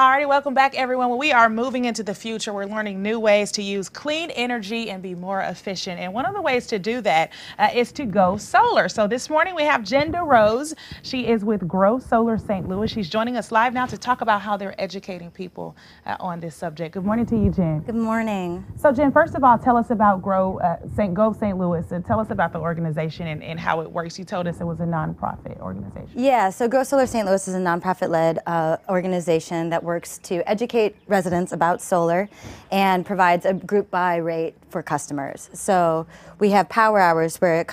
Alrighty, welcome back everyone. we are moving into the future, we're learning new ways to use clean energy and be more efficient. And one of the ways to do that uh, is to go solar. So this morning we have Jen DeRose. She is with Grow Solar St. Louis. She's joining us live now to talk about how they're educating people uh, on this subject. Good morning to you, Jen. Good morning. So Jen, first of all, tell us about Grow uh, St. Go St. Louis and tell us about the organization and, and, how it works. You told us it was a nonprofit organization. Yeah, so Grow Solar St. Louis is a nonprofit-led uh, organization that works to educate residents about solar and provides a group buy rate for customers. So we have power hours where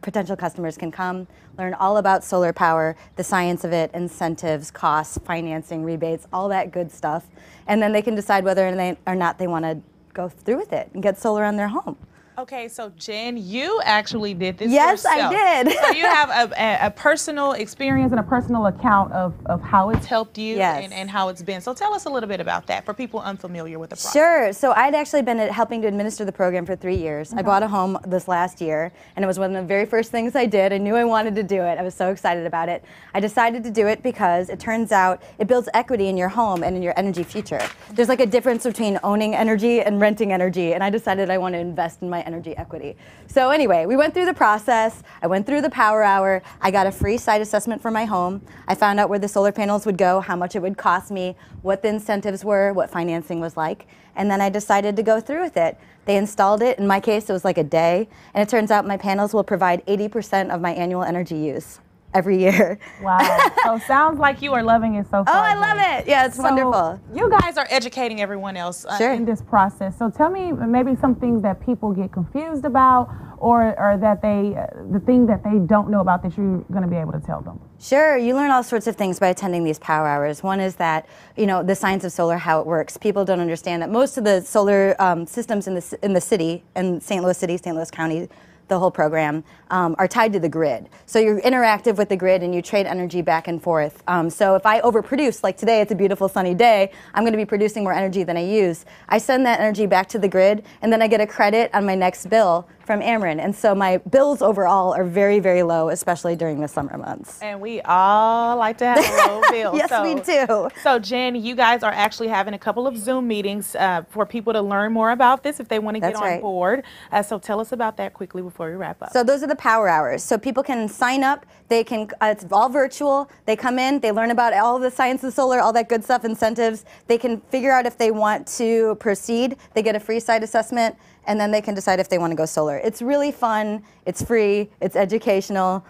potential customers can come, learn all about solar power, the science of it, incentives, costs, financing, rebates, all that good stuff. And then they can decide whether or not they want to go through with it and get solar on their home. Okay, so Jen, you actually did this. Yes, yourself. I did. so you have a, a, personal experience and a personal account of, of how it's helped you yes. and, and how it's been. So tell us a little bit about that for people unfamiliar with the process. Sure. So I'd actually been uh, helping to administer the program for three years. I bought a home this last year, and it was one of the very first things I did. I knew I wanted to do it. I was so excited about it. I decided to do it because it turns out it builds equity in your home and in your energy future. There's like a difference between owning energy and renting energy, and I decided I want to invest in my energy equity. So anyway, we went through the process. I went through the power hour. I got a free site assessment for my home. I found out where the solar panels would go, how much it would cost me, what the incentives were, what financing was like, and then I decided to go through with it. They installed it. In my case, it was like a day, and it turns out my panels will provide 80% of my annual energy use every year. Wow. so sounds like you are loving it so far. Oh, I love it. Yeah, it's so wonderful. You guys are educating everyone else uh, sure. in this process. So tell me maybe some things that people get confused about or, or that they, uh, the thing that they don't know about that you're going to be able to tell them. Sure, you learn all sorts of things by attending these power hours. One is that, you know, the science of solar, how it works. People don't understand that most of the solar um, systems in the, in the city, in St. Louis City, St. Louis County, the whole program, um, are tied to the grid. So you're interactive with the grid and you trade energy back and forth. Um, so if I overproduce, like today it's a beautiful sunny day, I'm going to be producing more energy than I use. I send that energy back to the grid and then I get a credit on my next bill from Ameren. And so my bills overall are very, very low, especially during the summer months. And we all like to have low bill. yes, so, we do. So Jen, you guys are actually having a couple of Zoom meetings uh, for people to learn more about this if they want to get on right. board. Uh, so tell us about that quickly before we wrap up. So those are the power hours. So people can sign up. They can, uh, it's all virtual. They come in, they learn about all the science of solar, all that good stuff, incentives. They can figure out if they want to proceed. They get a free site assessment and then they can decide if they want to go solar. It's really fun, it's free, it's educational.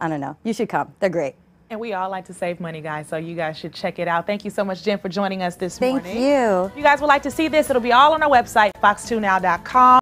I don't know. You should come. They're great. And we all like to save money, guys, so you guys should check it out. Thank you so much, Jen, for joining us this Thank morning. Thank you. If you guys would like to see this, it'll be all on our website, fox2now.com.